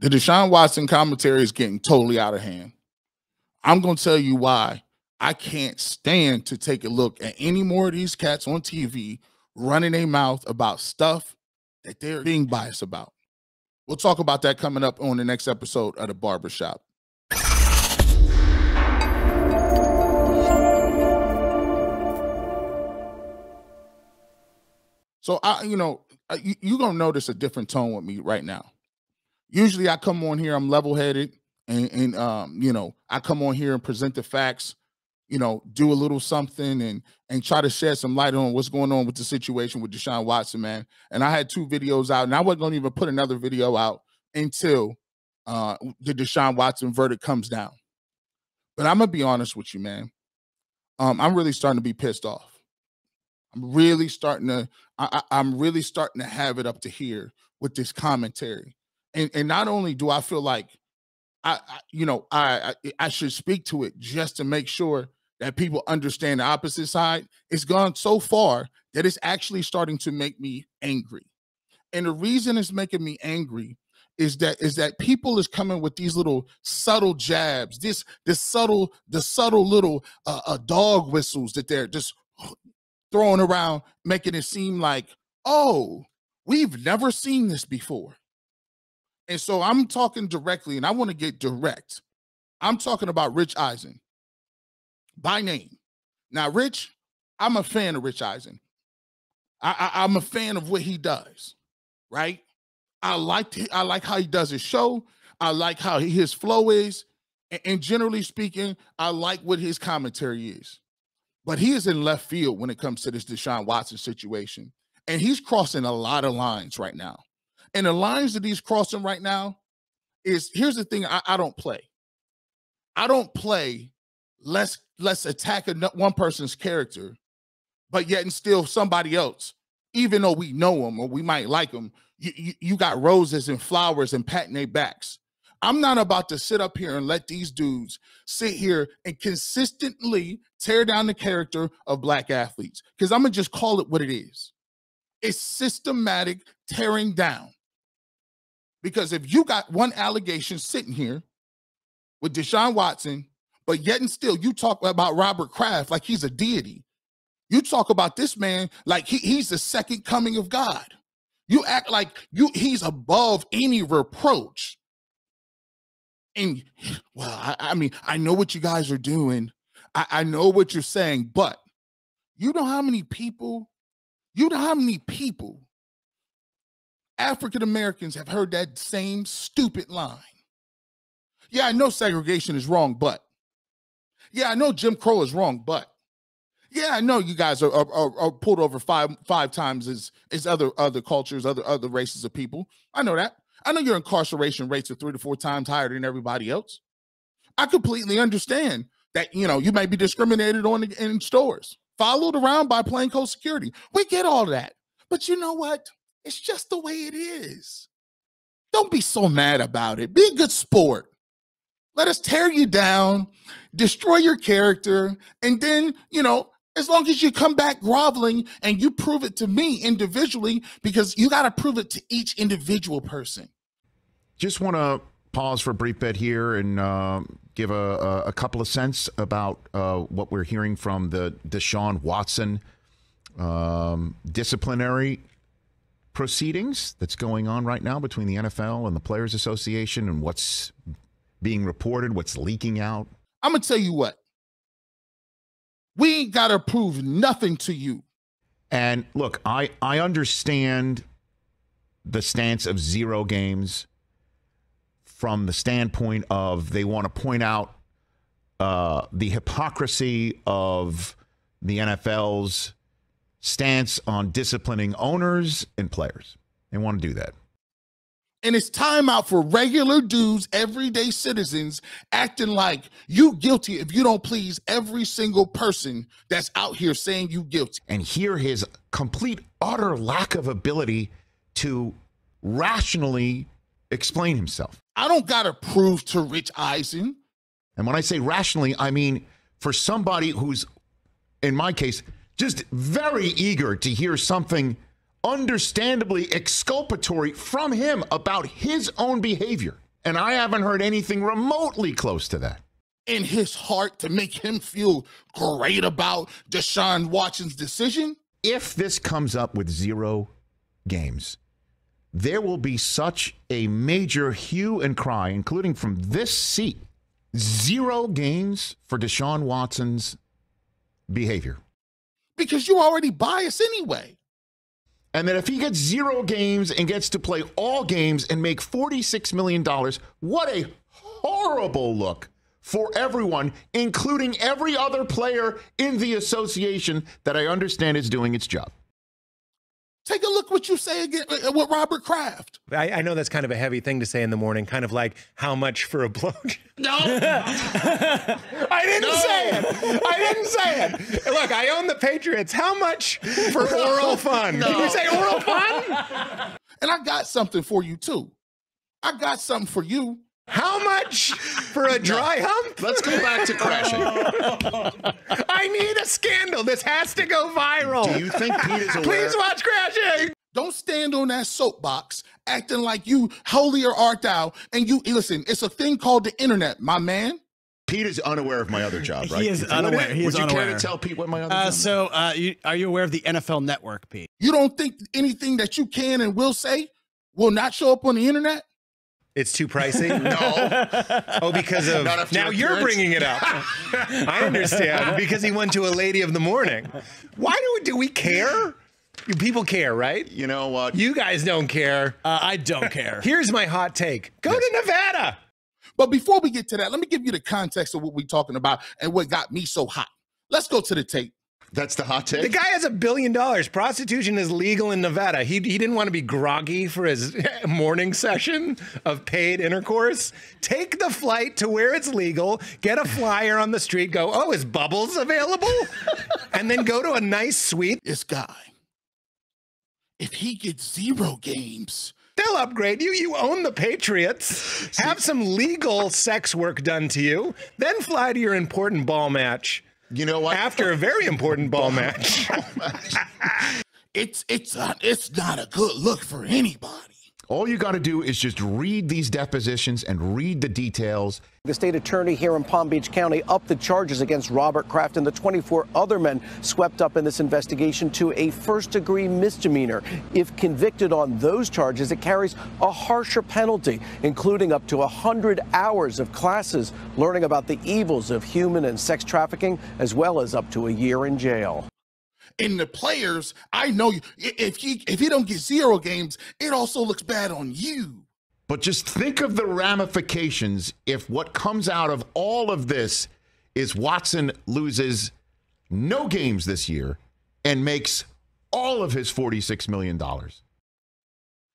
The Deshaun Watson commentary is getting totally out of hand. I'm going to tell you why I can't stand to take a look at any more of these cats on TV running a mouth about stuff that they're being biased about. We'll talk about that coming up on the next episode of the Barbershop. So I, you know, uh, you, you're gonna notice a different tone with me right now. Usually I come on here, I'm level-headed, and, and um, you know, I come on here and present the facts, you know, do a little something and and try to shed some light on what's going on with the situation with Deshaun Watson, man. And I had two videos out, and I wasn't gonna even put another video out until uh the Deshaun Watson verdict comes down. But I'm gonna be honest with you, man. Um, I'm really starting to be pissed off. I'm really starting to, I, am really starting to have it up to here with this commentary. And and not only do I feel like I, I you know, I, I I should speak to it just to make sure that people understand the opposite side. It's gone so far that it's actually starting to make me angry. And the reason it's making me angry is that is that people is coming with these little subtle jabs, this this subtle the subtle little uh, uh, dog whistles that they're just throwing around, making it seem like, oh, we've never seen this before. And so I'm talking directly, and I want to get direct. I'm talking about Rich Eisen by name. Now, Rich, I'm a fan of Rich Eisen. I, I, am a fan of what he does, right? I like I like how he does his show. I like how he, his flow is, and, and generally speaking, I like what his commentary is. But he is in left field when it comes to this Deshaun Watson situation. And he's crossing a lot of lines right now. And the lines that he's crossing right now is here's the thing I, I don't play. I don't play let's let's attack a, one person's character, but yet and still somebody else, even though we know them or we might like them, you, you, you got roses and flowers and patting their backs. I'm not about to sit up here and let these dudes sit here and consistently tear down the character of black athletes because I'm gonna just call it what it is. It's systematic tearing down. Because if you got one allegation sitting here with Deshaun Watson, but yet and still you talk about Robert Kraft like he's a deity. You talk about this man like he, he's the second coming of God. You act like you he's above any reproach and well, I, I, mean, I know what you guys are doing. I, I know what you're saying, but you know how many people, you know how many people, African Americans have heard that same stupid line. Yeah, I know segregation is wrong, but yeah, I know Jim Crow is wrong, but yeah, I know you guys are, are, are, pulled over five five times as as other other cultures, other other races of people. I know that. I know your incarceration rates are three to four times higher than everybody else. I completely understand that you know you may be discriminated on in stores, followed around by plainclothes security. We get all that, but you know what? It's just the way it is. Don't be so mad about it. Be a good sport. Let us tear you down, destroy your character, and then you know as long as you come back groveling and you prove it to me individually, because you got to prove it to each individual person. Just want to pause for a brief bit here and uh, give a, a, couple of cents about uh, what we're hearing from the Deshaun Watson um, disciplinary proceedings that's going on right now between the NFL and the Players Association and what's being reported, what's leaking out. I'm going to tell you what. We ain't got to prove nothing to you. And look, I I understand the stance of zero games from the standpoint of they want to point out uh, the hypocrisy of the NFL's stance on disciplining owners and players. They want to do that. And it's time out for regular dudes, everyday citizens acting like you guilty if you don't please every single person that's out here saying you guilty. And hear his complete utter lack of ability to rationally explain himself. I don't got to prove to Rich Eisen. And when I say rationally, I mean for somebody who's, in my case, just very eager to hear something understandably exculpatory from him about his own behavior. And I haven't heard anything remotely close to that. In his heart to make him feel great about Deshaun Watson's decision? If this comes up with zero games, there will be such a major hue and cry, including from this seat. Zero games for Deshaun Watson's behavior. Because you're already biased anyway. And that if he gets zero games and gets to play all games and make $46 million, what a horrible look for everyone, including every other player in the association that I understand is doing its job. Take a look what you say again uh, with Robert Kraft. I, I, know that's kind of a heavy thing to say in the morning, kind of like how much for a blowjob. No, I didn't no. say it. I didn't say it. Look, I own the Patriots. How much for oral fun? No. Did you say oral fun? And I got something for you too. I got something for you. How much for a dry no. hump? Let's go back to crashing. I need a scandal. This has to go viral. Do you think Pete is aware? Please watch crashing. Don't stand on that soapbox acting like you holier art thou. And you listen, it's a thing called the internet, my man. Pete is unaware of my other job, right? He is unaware. He is Would you unaware. care to tell Pete what my other uh, job is? So, uh, you, are you aware of the NFL Network, Pete? You don't think anything that you can and will say will not show up on the internet? It's too pricey? no. Oh, because of now you're bringing it up. I understand because he went to a lady of the morning. Why do we do we care? People care, right? You know what? You guys don't care. Uh, I don't care. Here's my hot take. Go yes. to Nevada. But before we get to that, let me give you the context of what we're talking about and what got me so hot. Let's go to the tape. That's the hot take. The guy has a billion dollars. Prostitution is legal in Nevada. He, he didn't want to be groggy for his morning session of paid intercourse. Take the flight to where it's legal, get a flyer on the street, go, oh, is Bubbles available? and then go to a nice suite. This guy, if he gets zero games, They'll upgrade you. You own the Patriots. Have some legal sex work done to you. Then fly to your important ball match. You know what? After a very important ball match. it's it's a, it's not a good look for anybody. All you got to do is just read these depositions and read the details. The state attorney here in Palm Beach County upped the charges against Robert Kraft and the 24 other men swept up in this investigation to a first degree misdemeanor. If convicted on those charges, it carries a harsher penalty, including up to 100 hours of classes learning about the evils of human and sex trafficking, as well as up to a year in jail in the players, I know you, if he if he don't get zero games, it also looks bad on you. But just think of the ramifications if what comes out of all of this is Watson loses no games this year and makes all of his $46 million.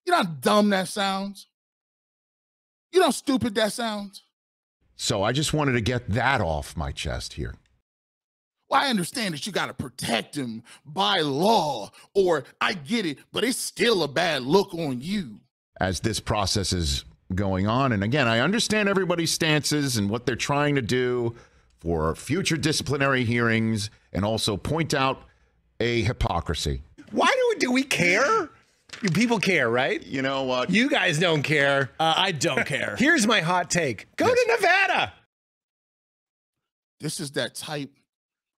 You know how dumb that sounds? You know how stupid that sounds? So I just wanted to get that off my chest here. Well, I understand that you got to protect him by law, or I get it, but it's still a bad look on you. As this process is going on. And again, I understand everybody's stances and what they're trying to do for future disciplinary hearings and also point out a hypocrisy. Why do we do we care? People care, right? You know what? You guys don't care. Uh, I don't care. Here's my hot take. Go yes. to Nevada. This is that type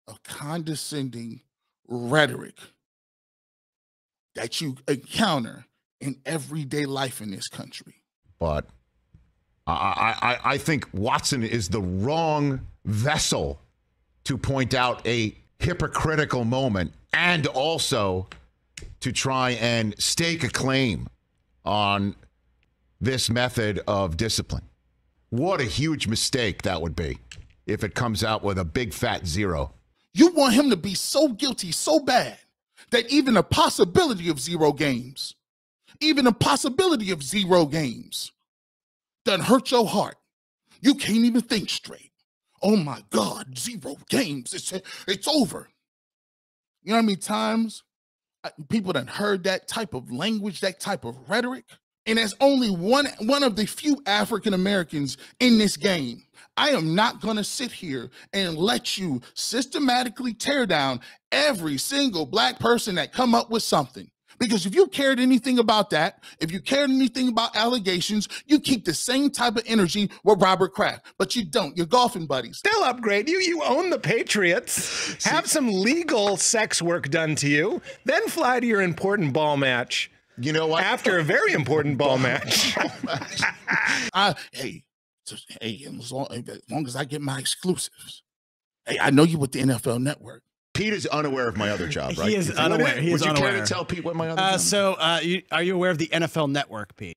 of condescending rhetoric that you encounter in everyday life in this country. But I, I, I think Watson is the wrong vessel to point out a hypocritical moment and also to try and stake a claim on this method of discipline. What a huge mistake that would be if it comes out with a big fat zero. You want him to be so guilty, so bad, that even the possibility of zero games, even the possibility of zero games, doesn't hurt your heart. You can't even think straight. Oh my God, zero games. It's it's over. You know how many times uh, people that heard that type of language, that type of rhetoric? And as only one one of the few African Americans in this game, I am not going to sit here and let you systematically tear down every single black person that come up with something Because if you cared anything about that, if you cared anything about allegations, you keep the same type of energy with Robert Kraft, but you don't. You're golfing buddies. They'll upgrade you. You own the Patriots. Have some legal sex work done to you, then fly to your important ball match. You know what? After a very important ball match. I, hey, so, hey, as long, as long as I get my exclusives. Hey, I know you with the NFL Network. Pete is unaware of my other job, right? He is If you would- unaware. He is would you care to tell Pete what my other Uh, job is? so, uh, you, are you aware of the NFL Network, Pete?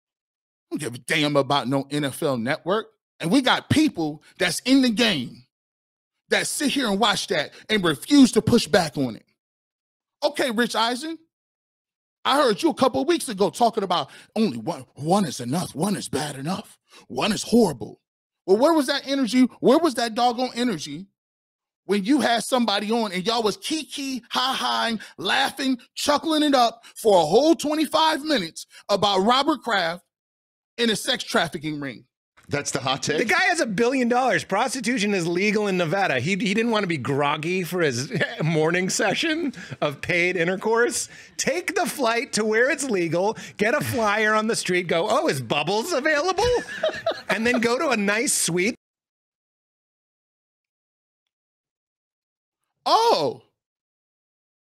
I don't give a damn about no NFL network. And we got people that's in the game that sit here and watch that and refuse to push back on it. Okay, Rich Eisen. I heard you a couple weeks ago talking about only one one is enough, one is bad enough, one is horrible. Well, where was that energy? Where was that doggone energy when you had somebody on and y'all was kiki, ha ha, laughing, chuckling it up for a whole 25 minutes about Robert Kraft in a sex trafficking ring? That's the hot take. The guy has a billion dollars. Prostitution is legal in Nevada. He, he didn't want to be groggy for his morning session of paid intercourse. Take the flight to where it's legal, get a flyer on the street, go, oh, is Bubbles available? and then go to a nice suite. Oh,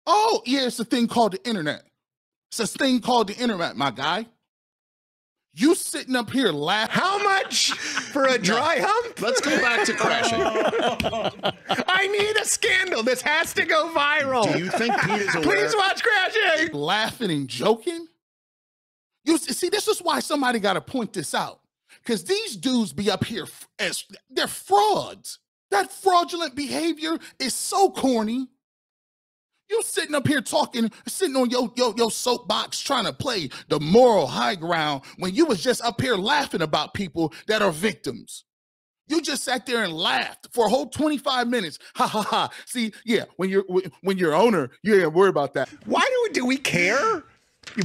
oh, yeah, it's a thing called the internet. It's a thing called the internet, my guy. You sitting up here laughing. How much for a dry hump? Let's go back to crashing. I need a scandal. This has to go viral. Do you think Pete is aware? Please watch Crashing. laughing and joking. You see, this is why somebody got to point this out. Because these dudes be up here as they're frauds. That fraudulent behavior is so corny. You sitting up here talking, sitting on your, your, your soapbox trying to play the moral high ground when you was just up here laughing about people that are victims. You just sat there and laughed for a whole 25 minutes. Ha ha ha. See, yeah, when you're when you're owner, you ain't worried about that. Why do we, do we care?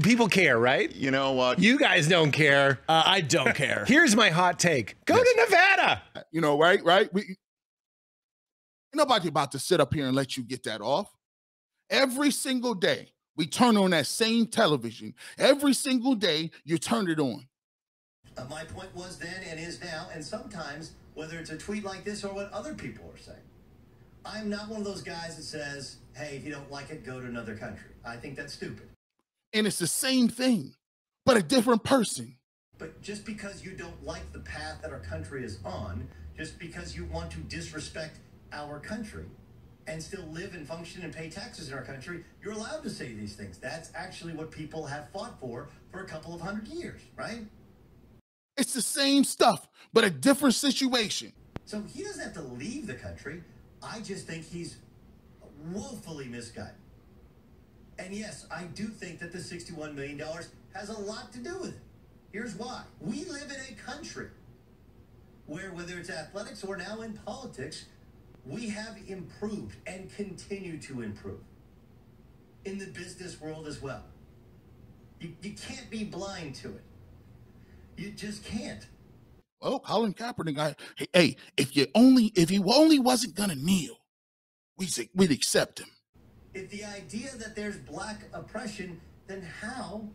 People care, right? You know what? You guys don't care. Uh, I don't care. Here's my hot take. Go to Nevada. You know, right? Right? We nobody about to sit up here and let you get that off. Every single day, we turn on that same television. Every single day, you turn it on. Uh, my point was then and is now, and sometimes, whether it's a tweet like this or what other people are saying, I'm not one of those guys that says, hey, if you don't like it, go to another country. I think that's stupid. And it's the same thing, but a different person. But just because you don't like the path that our country is on, just because you want to disrespect our country and still live and function and pay taxes in our country, you're allowed to say these things. That's actually what people have fought for for a couple of hundred years, right? It's the same stuff, but a different situation. So he doesn't have to leave the country. I just think he's woefully misguided. And yes, I do think that the $61 million has a lot to do with it. Here's why. We live in a country where, whether it's athletics or now in politics, we have improved and continue to improve. In the business world as well. You, you can't be blind to it. You just can't. Well, Colin Kaepernick, I, hey, hey, if you only if he only wasn't gonna kneel, we say we'd accept him. If the idea that there's black oppression, then how,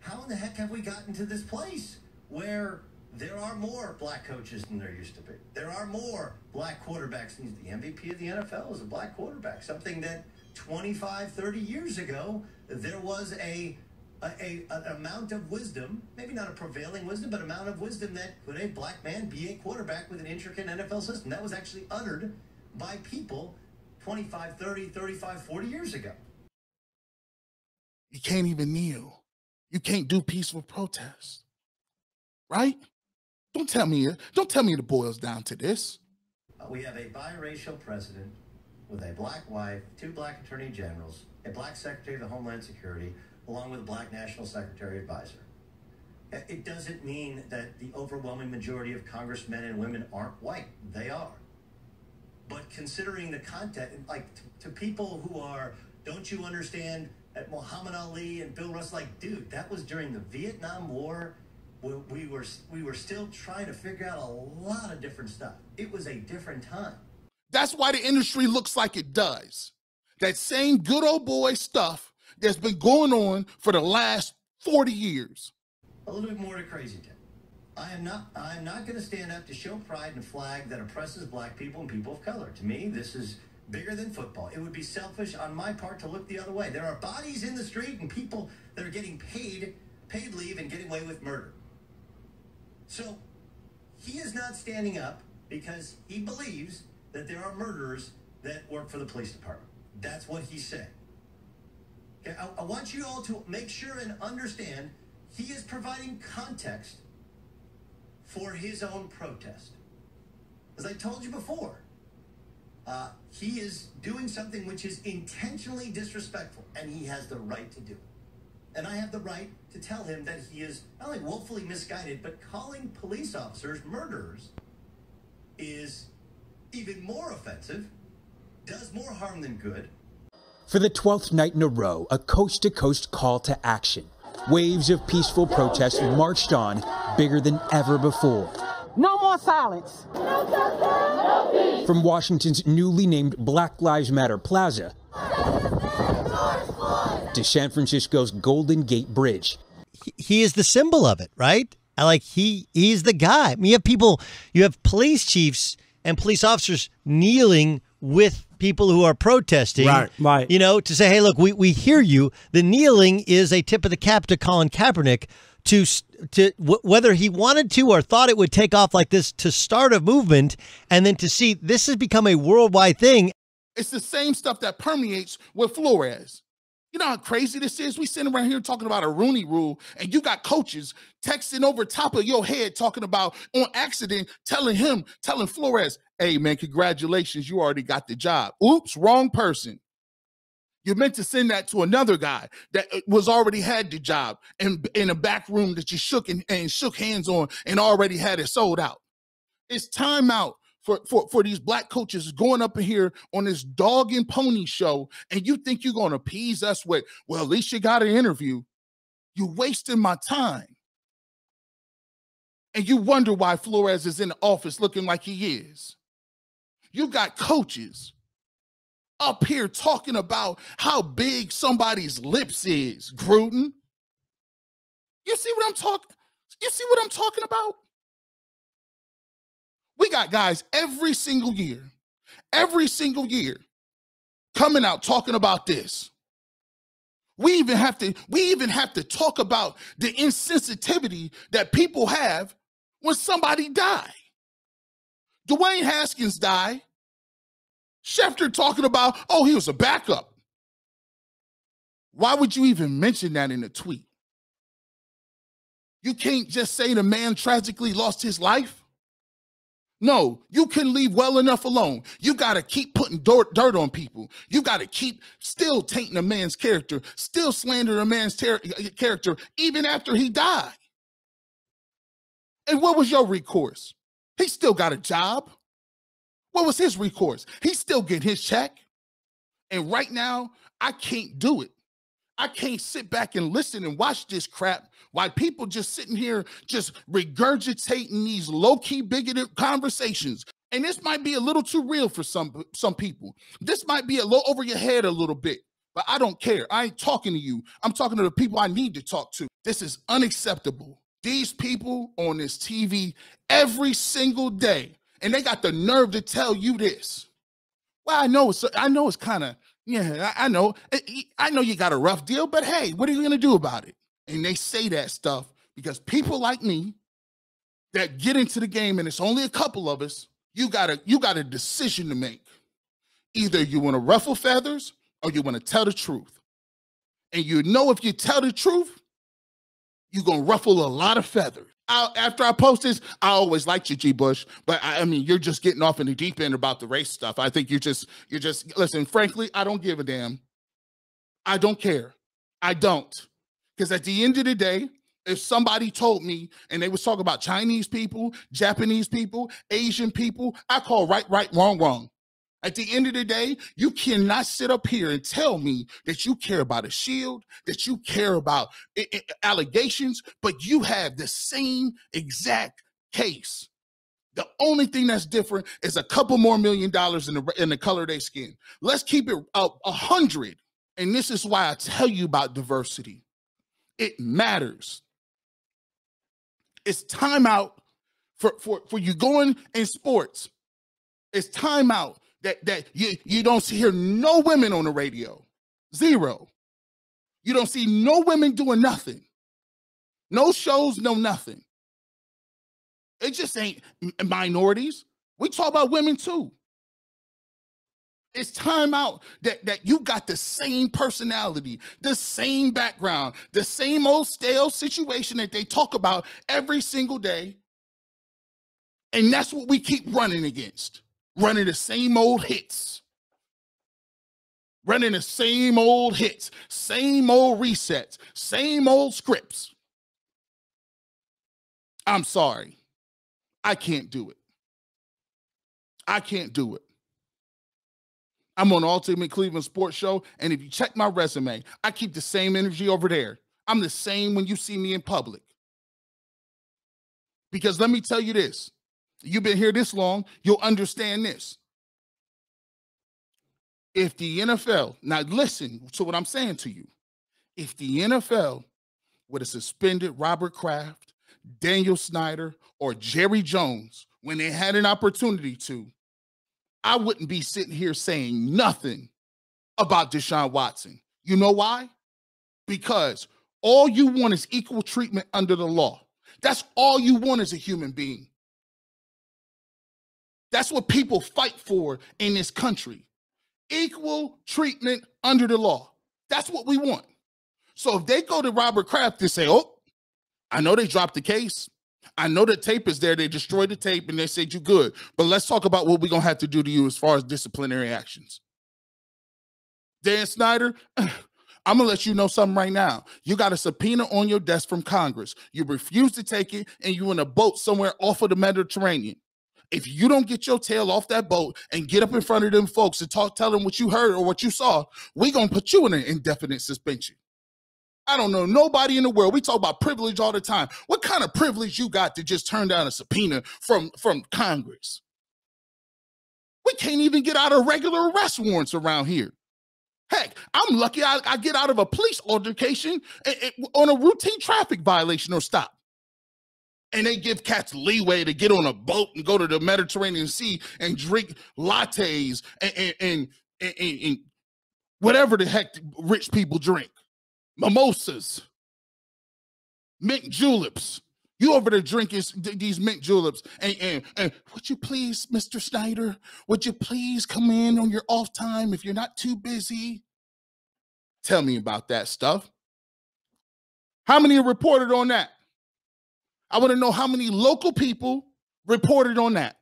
how in the heck have we gotten to this place where there are more black coaches than there used to be? There are more black quarterbacks. The MVP of the NFL is a black quarterback, something that 25, 30 years ago, there was a a, a, an amount of wisdom, maybe not a prevailing wisdom, but amount of wisdom that could a black man be a quarterback with an intricate NFL system. That was actually uttered by people 25, 30, 35, 40 years ago. You can't even kneel. You can't do peaceful protests. Right? Don't tell me. Don't tell me it boils down to this. Uh, we have a biracial president with a black wife, two black attorney generals, a black secretary of the Homeland Security, along with a black national secretary advisor. Uh, It doesn't mean that the overwhelming majority of congressmen and women aren't white. They are. But considering the content, like t- to people who are, don't you understand that Muhammad Ali and Bill Russell, like, dude, that was during the Vietnam War. We, we were we were still trying to figure out a lot of different stuff. It was a different time. That's why the industry looks like it does. That same good old boy stuff that's been going on for the last 40 years. A little bit more to crazy town. I am not I am not going to stand up to show pride and flag that oppresses black people and people of color. To me, this is bigger than football. It would be selfish on my part to look the other way. There are bodies in the street and people that are getting paid paid leave and getting away with murder. So, he is not standing up because he believes that there are murderers that work for the police department. That's what he said. Okay, I, I want you all to make sure and understand he is providing context for his own protest. As I told you before, uh, he is doing something which is intentionally disrespectful, and he has the right to do it. And I have the right to tell him that he is not only woefully misguided, but calling police officers murderers is even more offensive, does more harm than good. For the 12th night in a row, a coast to coast call to action. Waves of peaceful protest marched on, bigger than ever before. No more silence. No justice, no From Washington's newly named Black Lives Matter Plaza to San Francisco's Golden Gate Bridge. He is the symbol of it, right? Like he he's the guy. I mean, you have people, you have police chiefs and police officers kneeling with people who are protesting. Right, right. You know, to say, hey, look, we, we hear you. The kneeling is a tip of the cap to Colin Kaepernick to to w- whether he wanted to or thought it would take off like this to start a movement and then to see this has become a worldwide thing. It's the same stuff that permeates with Flores. You know how crazy this is? We sitting around here talking about a Rooney rule, and you got coaches texting over top of your head talking about on accident, telling him, telling Flores, hey man, congratulations, you already got the job. Oops, wrong person. You meant to send that to another guy that uh, was already had the job and in a back room that you shook and, and shook hands on and already had it sold out. It's time out for, for, for these black coaches going up in here on this dog and pony show, and you think you're going to appease us with, well, at least you got an interview. You're wasting my time. And you wonder why Flores is in the office looking like he is. You got coaches up here talking about how big somebody's lips is, Gruden. You see what I'm talking? You see what I'm talking about? We got guys every single year, every single year coming out talking about this. We even have to we even have to talk about the insensitivity that people have when somebody die. Dwayne Haskins died. Schefter talking about, oh, he was a backup. Why would you even mention that in a tweet? You can't just say the man tragically lost his life. No, you can leave well enough alone. You got to keep putting dirt, dirt on people. You got to keep still tainting a man's character, still slandering a man's ter- character, even after he died. And what was your recourse? He still got a job. What was his recourse? He still get his check. And right now, I can't do it. I can't sit back and listen and watch this crap while people just sitting here just regurgitating these low-key bigoted conversations. And this might be a little too real for some some people. This might be a little over your head a little bit, but I don't care. I ain't talking to you. I'm talking to the people I need to talk to. This is unacceptable. These people on this TV every single day, and they got the nerve to tell you this. Well, I know it's I know it's kind of yeah, I, know. Eh, I know you got a rough deal, but hey, what are you going to do about it? And they say that stuff because people like me that get into the game, and it's only a couple of us, you got a you got a decision to make. Either you want to ruffle feathers or you want to tell the truth. And you know if you tell the truth, you're gonna ruffle a lot of feathers. I, after I post this, I always liked you, G. Bush, but I, I, mean, you're just getting off in the deep end about the race stuff. I think you're just, you're just, listen, frankly, I don't give a damn. I don't care. I don't. Because at the end of the day, if somebody told me and they was talking about Chinese people, Japanese people, Asian people, I call right, right, wrong, wrong. At the end of the day, you cannot sit up here and tell me that you care about a shield, that you care about allegations, but you have the same exact case. The only thing that's different is a couple more million dollars in the in the color of their skin. Let's keep it a hundred And this is why I tell you about diversity. It matters. It's time out for, for, for you going in sports. It's time out that, that you, you don't hear no women on the radio. Zero. You don't see no women doing nothing. No shows, no nothing. It just ain't minorities. We talk about women too. It's time out that, that you got the same personality, the same background, the same old stale situation that they talk about every single day. And that's what we keep running against, running the same old hits, running the same old hits, same old resets, same old scripts. I'm sorry. I can't do it. I can't do it. I'm on Ultimate Cleveland Sports Show, and if you check my resume, I keep the same energy over there. I'm the same when you see me in public. Because let me tell you this you've been here this long, you'll understand this. If the NFL, now listen to what I'm saying to you. If the NFL would have suspended Robert Kraft, Daniel Snyder, or Jerry Jones when they had an opportunity to, I wouldn't be sitting here saying nothing about Deshaun Watson. You know why? Because all you want is equal treatment under the law. That's all you want as a human being. That's what people fight for in this country equal treatment under the law. That's what we want. So if they go to Robert Kraft and say, oh, I know they dropped the case, I know the tape is there. They destroyed the tape and they said you good. But let's talk about what we're gonna have to do to you as far as disciplinary actions. Dan Snyder, I'm gonna let you know something right now. You got a subpoena on your desk from Congress. You refuse to take it, and you're in a boat somewhere off of the Mediterranean. If you don't get your tail off that boat and get up in front of them folks and talk, tell them what you heard or what you saw, we're gonna put you in an indefinite suspension. I don't know nobody in the world. We talk about privilege all the time. What kind of privilege you got to just turn down a subpoena from from Congress? We can't even get out of regular arrest warrants around here. Heck, I'm lucky I, I get out of a police altercation on a routine traffic violation or stop. And they give cats leeway to get on a boat and go to the Mediterranean Sea and drink lattes and, and, and, and, and whatever the heck rich people drink mimosas, mint juleps. You over there drinking these mint juleps, and, and, and would you please, Mr. Snyder, would you please come in on your off time if you're not too busy? Tell me about that stuff. How many reported on that? I want to know how many local people reported on that.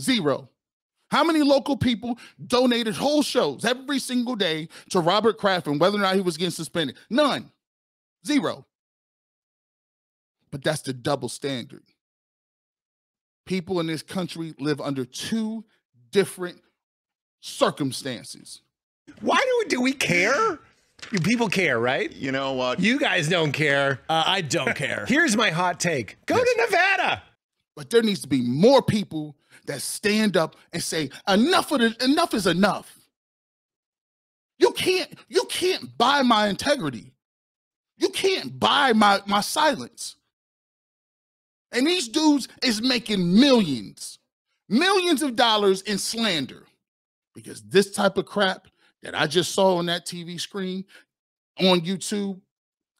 Zero. How many local people donated whole shows every single day to Robert Kraft and whether or not he was getting suspended? None. Zero. But that's the double standard. People in this country live under two different circumstances. Why do we, do we care? You people care, right? You know what? You guys don't care. Uh, I don't care. Here's my hot take go yes. to Nevada. But there needs to be more people that stand up and say enough of the, enough is enough. You can't you can't buy my integrity. You can't buy my my silence. And these dudes is making millions, millions of dollars in slander because this type of crap that I just saw on that TV screen on YouTube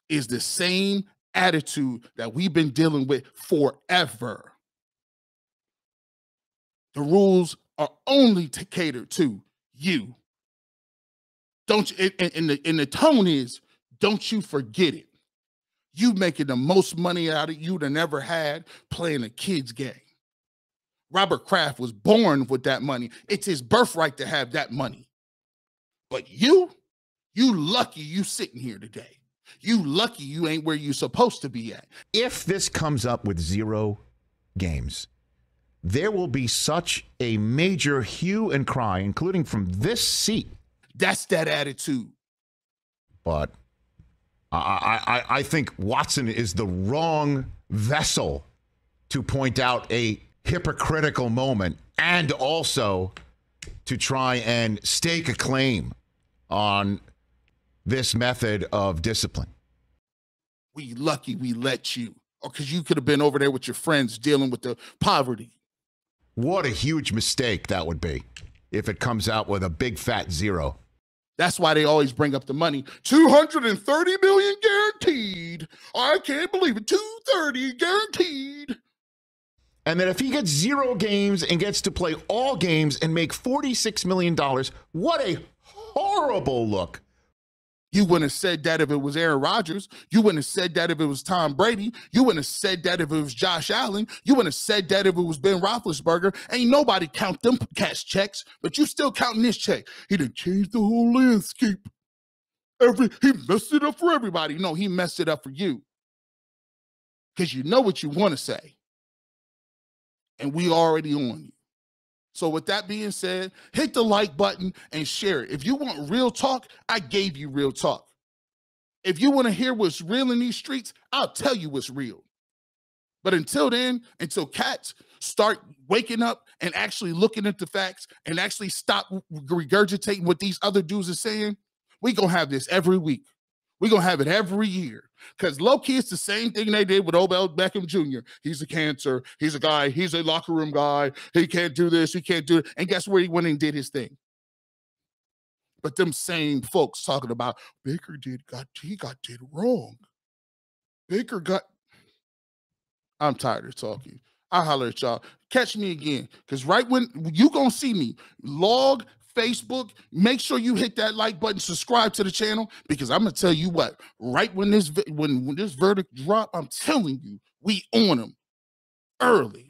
is the same attitude that we've been dealing with forever. The rules are only to cater to you. Don't you, and, and, the, and the tone is, don't you forget it. You making the most money out of you than ever had playing a kid's game. Robert Kraft was born with that money. It's his birthright to have that money. But you, you lucky you sitting here today. You lucky you ain't where you supposed to be at. If this comes up with zero games, there will be such a major hue and cry, including from this seat. That's that attitude. But I, I, I think Watson is the wrong vessel to point out a hypocritical moment and also to try and stake a claim on this method of discipline. We lucky we let you, or because you could have been over there with your friends dealing with the poverty. What a huge mistake that would be if it comes out with a big fat zero. That's why they always bring up the money. 230 million guaranteed. I can't believe it. 230 guaranteed. And that if he gets zero games and gets to play all games and make $46 million, what a horrible look. You wouldn't have said that if it was Aaron Rodgers. You wouldn't have said that if it was Tom Brady. You wouldn't have said that if it was Josh Allen. You wouldn't have said that if it was Ben Roethlisberger. Ain't nobody count them cash checks, but you still counting this check. He didn't change the whole landscape. Every he messed it up for everybody. No, he messed it up for you. Because you know what you want to say. And we already on you. So, with that being said, hit the like button and share it. If you want real talk, I gave you real talk. If you want to hear what's real in these streets, I'll tell you what's real. But until then, until cats start waking up and actually looking at the facts and actually stop regurgitating what these other dudes are saying, we gonna have this every week. We're gonna have it every year. Because low key, it's the same thing they did with Odell Beckham Jr. He's a cancer, he's a guy, he's a locker room guy, he can't do this, he can't do it. And guess where he went and did his thing? But them same folks talking about Baker did got he got did wrong. Baker got I'm tired of talking. I'll holler at y'all. Catch me again. Because right when you gonna see me log Facebook, make sure you hit that like button, subscribe to the channel because I'm gonna tell you what. Right when this when, when this verdict drop, I'm telling you, we on them early.